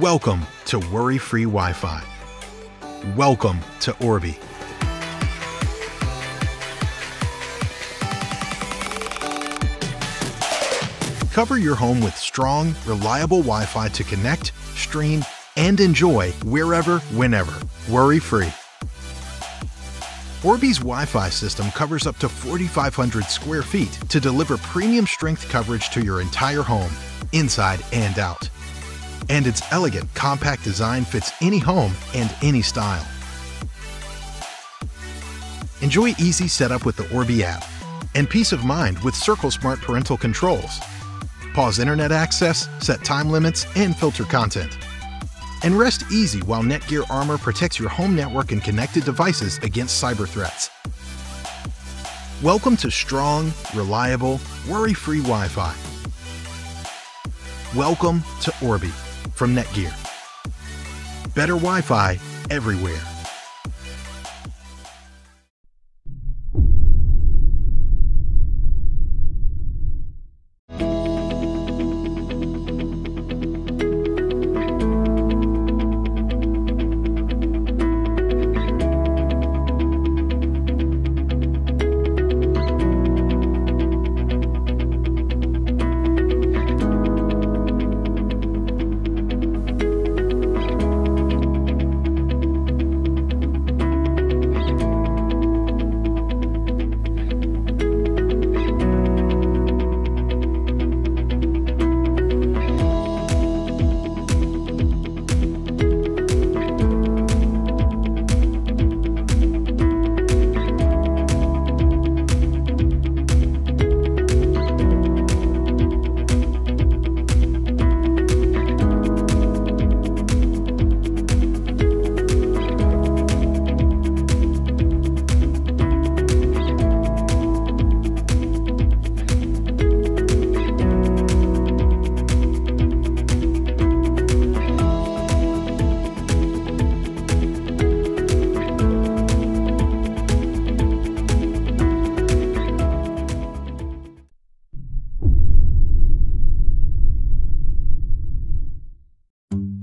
Welcome to Worry Free Wi Fi. Welcome to Orbi. Cover your home with strong, reliable Wi Fi to connect, stream, and enjoy wherever, whenever, worry free. Orbi's Wi Fi system covers up to 4,500 square feet to deliver premium strength coverage to your entire home, inside and out. And its elegant, compact design fits any home and any style. Enjoy easy setup with the Orbi app and peace of mind with Circle Smart Parental Controls. Pause internet access, set time limits, and filter content. And rest easy while Netgear Armor protects your home network and connected devices against cyber threats. Welcome to strong, reliable, worry-free Wi-Fi. Welcome to Orbi from Netgear. Better Wi-Fi everywhere.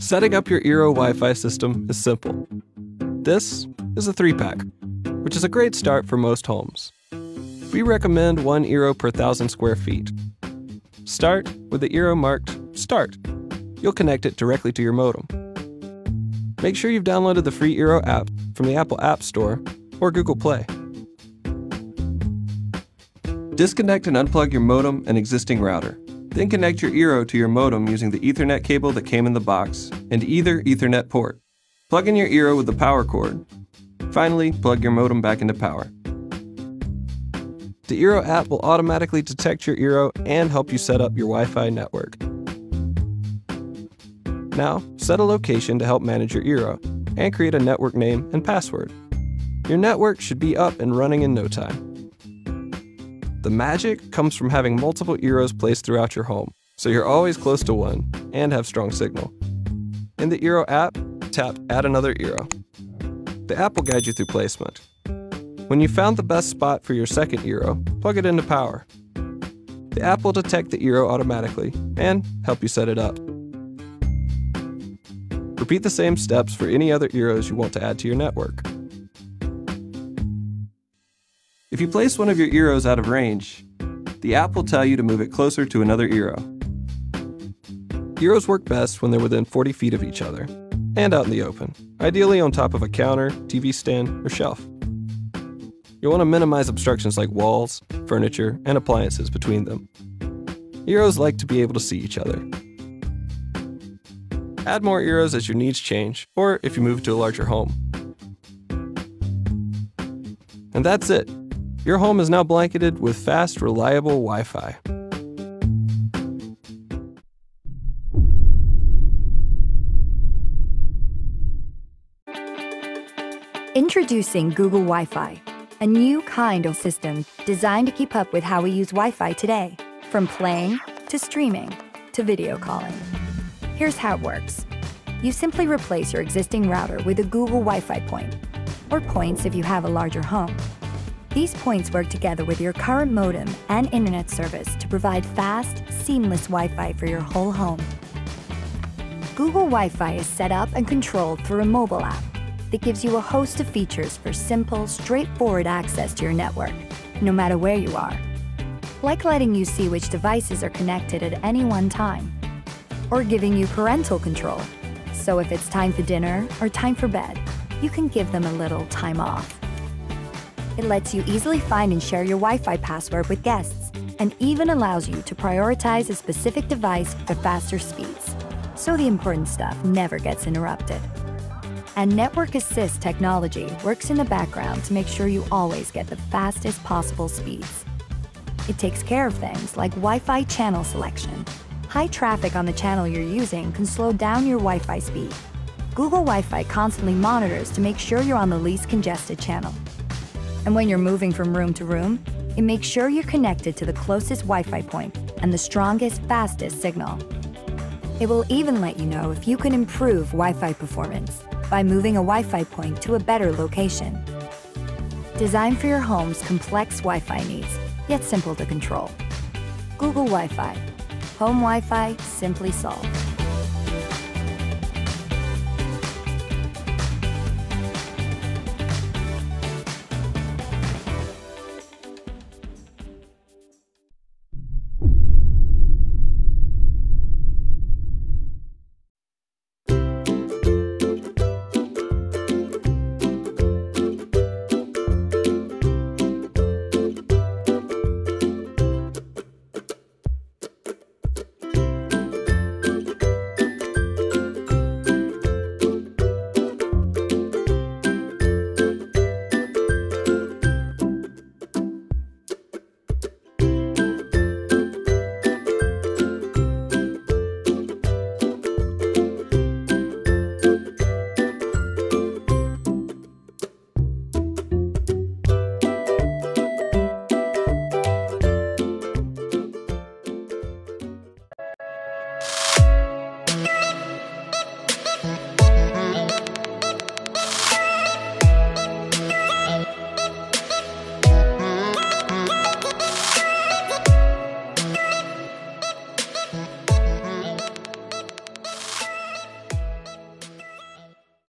Setting up your Eero Wi Fi system is simple. This is a 3 pack, which is a great start for most homes. We recommend one Eero per thousand square feet. Start with the Eero marked Start. You'll connect it directly to your modem. Make sure you've downloaded the free Eero app from the Apple App Store or Google Play. Disconnect and unplug your modem and existing router. Then connect your Eero to your modem using the Ethernet cable that came in the box and either Ethernet port. Plug in your Eero with the power cord. Finally, plug your modem back into power. The Eero app will automatically detect your Eero and help you set up your Wi Fi network. Now, set a location to help manage your Eero and create a network name and password. Your network should be up and running in no time. The magic comes from having multiple Eeros placed throughout your home, so you're always close to one and have strong signal. In the Eero app, tap Add another Eero. The app will guide you through placement. When you found the best spot for your second Eero, plug it into power. The app will detect the Eero automatically and help you set it up. Repeat the same steps for any other Eeros you want to add to your network. If you place one of your Eeros out of range, the app will tell you to move it closer to another Eero. Eeros work best when they're within 40 feet of each other and out in the open, ideally on top of a counter, TV stand, or shelf. You'll want to minimize obstructions like walls, furniture, and appliances between them. Eeros like to be able to see each other. Add more Eeros as your needs change, or if you move to a larger home. And that's it. Your home is now blanketed with fast, reliable Wi Fi. Introducing Google Wi Fi, a new kind of system designed to keep up with how we use Wi Fi today, from playing to streaming to video calling. Here's how it works you simply replace your existing router with a Google Wi Fi point, or points if you have a larger home. These points work together with your current modem and internet service to provide fast, seamless Wi Fi for your whole home. Google Wi-Fi is set up and controlled through a mobile app that gives you a host of features for simple, straightforward access to your network, no matter where you are. Like letting you see which devices are connected at any one time, or giving you parental control. So if it's time for dinner or time for bed, you can give them a little time off. It lets you easily find and share your Wi-Fi password with guests, and even allows you to prioritize a specific device for faster speeds, so the important stuff never gets interrupted. And Network Assist technology works in the background to make sure you always get the fastest possible speeds. It takes care of things like Wi-Fi channel selection. High traffic on the channel you're using can slow down your Wi-Fi speed. Google Wi-Fi constantly monitors to make sure you're on the least congested channel. And when you're moving from room to room, it makes sure you're connected to the closest Wi-Fi point and the strongest, fastest signal. It will even let you know if you can improve Wi-Fi performance by moving a Wi-Fi point to a better location. Designed for your home's complex Wi-Fi needs, yet simple to control. Google Wi-Fi. Home Wi-Fi simply solved.